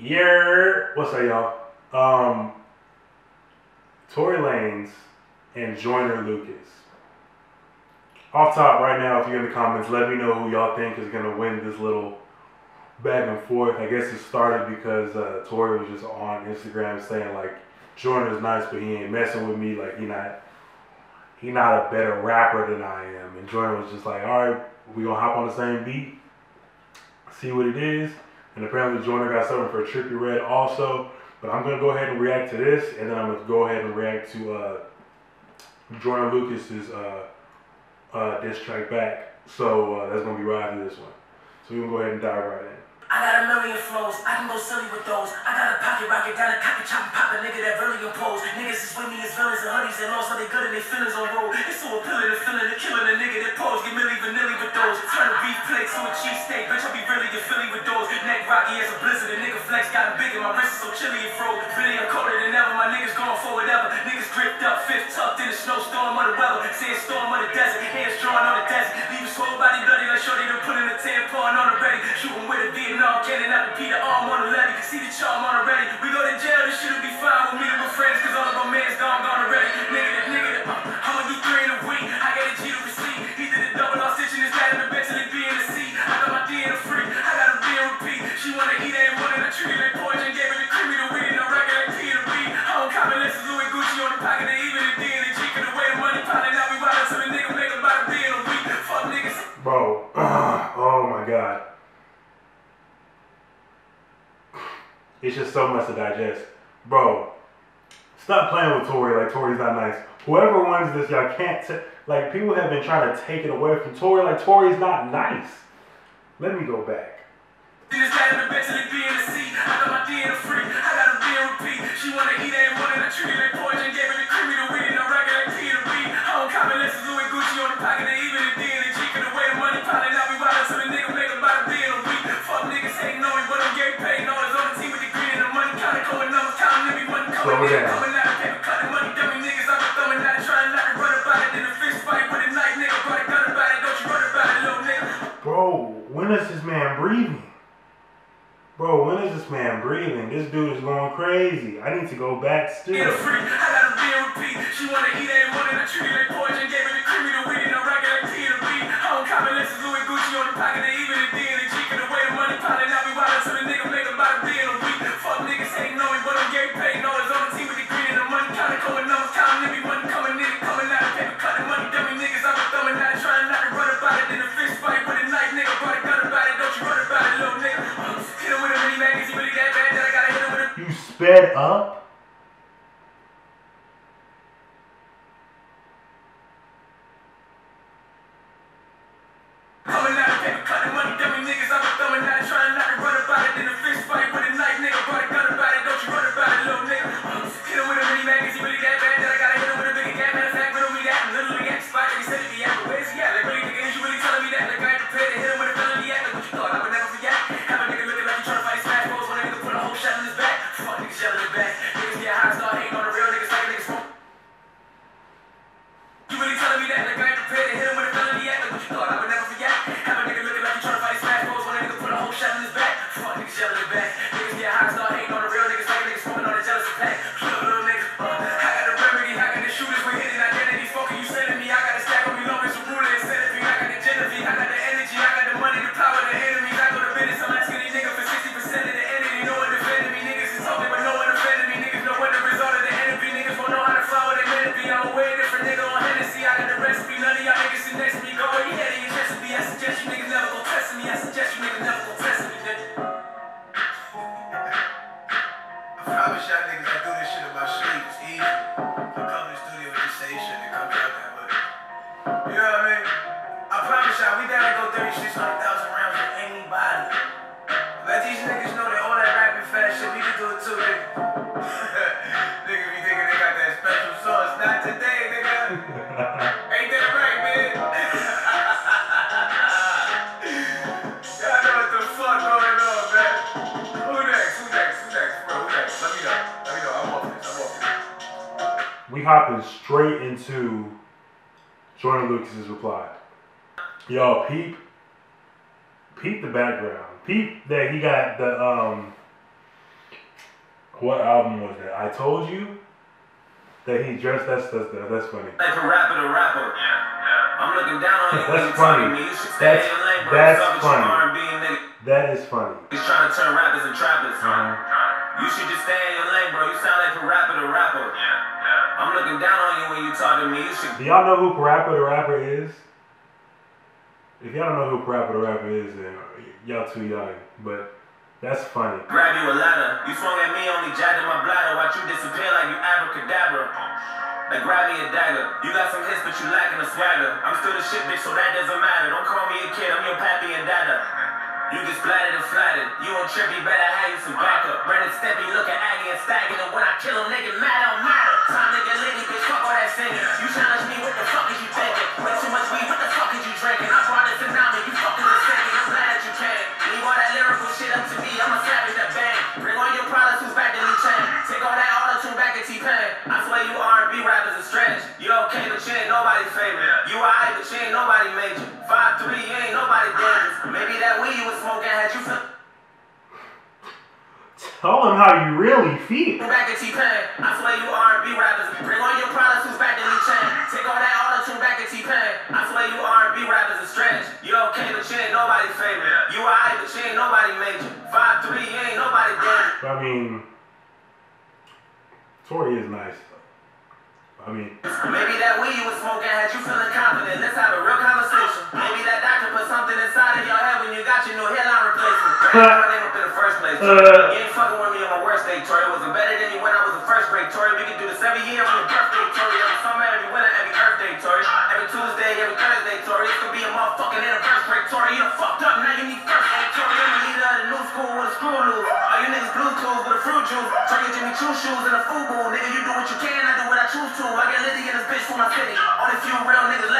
Yeah, what's up, y'all? Um, Tory Lanez and Joyner Lucas. Off top right now, if you're in the comments, let me know who y'all think is gonna win this little back and forth. I guess it started because uh, Tory was just on Instagram saying like Joyner's nice, but he ain't messing with me. Like he not he not a better rapper than I am. And Joyner was just like, all right, we gonna hop on the same beat, see what it is. And apparently Joyner got something for Trippie Redd also. But I'm going to go ahead and react to this. And then I'm going to go ahead and react to uh, Joyner Lucas's uh, uh, diss track back. So uh, that's going to be right after this one. So we're going to go ahead and dive right in. I got a million flows, I can go silly with those. I got a pocket rocket, got a cocky chop pop a nigga that really impose. Niggas is with me as villains and hoodies and all, so they good and they feelings on roll. It's so appealing to feeling to killing a nigga that pose. Give me sandstorm of the desert, hands drawn on the desert. Leave his whole body bloody like shorty done put in a tampon on the ready. Shooting with a Vietnam cannon out the Peter arm on the levy. See the charm It's just so much to digest. Bro, stop playing with Tory like Tory's not nice. Whoever wins this, y'all can't t- like people have been trying to take it away from Tory like Tory's not nice. Let me go back. Down. Bro, when is this man breathing? Bro, when is this man breathing? This dude is going crazy. I need to go back still. square up. rounds anybody. Let these niggas know that all that rapid fast shit, we can do it too, nigga. nigga be thinking they got that special sauce. Not today, nigga. Ain't that right, man? We hopping straight into Joyner Lucas's reply. Y'all peep peep the background. Peep that he got the um. What album was that? I told you that he dressed. That's that's that's funny. Like a rapper to rapper. I'm looking down on you. that's funny. Me. That's that's funny. That is funny. He's trying to turn rappers and trappers. Uh-huh. You should just stay in your lane, bro. You sound like a rapper to rapper. I'm looking down on you when you talk to me. Do y'all know who Parappa the Rapper is? If y'all don't know who Parappa the Rapper is, then y'all too young. But that's funny. grab you a ladder. You swung at me, only jacked in my bladder. Watch you disappear like you abracadabra. Like grab me a dagger. You got some hits, but you lacking a swagger. I'm still the shit, bitch, so that doesn't matter. Don't call me a kid, I'm your pappy and dada. You get splattered and flattered. You on trip, you better have you some backup. Brandon Steppy looking aggy and staggering. And when I kill him, nigga, mad on matter. Time to get litty, bitch, fuck all that singing. You challenge you really feel. back to T-Pain. I swear you R&B rappers. Bring all your products who's back to Lee Chain. Take all that auto-tune back to T-Pain. I swear you R&B rappers are strange. You okay, but you ain't nobody's favorite. You alright, but you ain't nobody major. 5'3", you ain't nobody dangerous. I mean, Tory is nice. I mean, Maybe that weed you was smoking had you feeling confident. Let's have a real conversation. Maybe that doctor put something inside of your head when you got your new hairline replacement. because uh, you fucking with me on my worst day, Tory. It was better than me when I was in first grade, Tory. We it do this every year on your birthday, Tory. Every summer, every winter, every Earth Day, Tory. Every Tuesday, every Thursday, Tory. This could be a motherfucking anniversary, Tory. You done fucked up, now you need first grade, Tory. I'm the leader of the new school with a screw loose. All you niggas blue tools with a fruit juice. Tory, Jimmy Choo shoes and a FUBU. Nigga, you do what you can, I do what I choose to. I get litty in this bitch for my city. Only few real niggas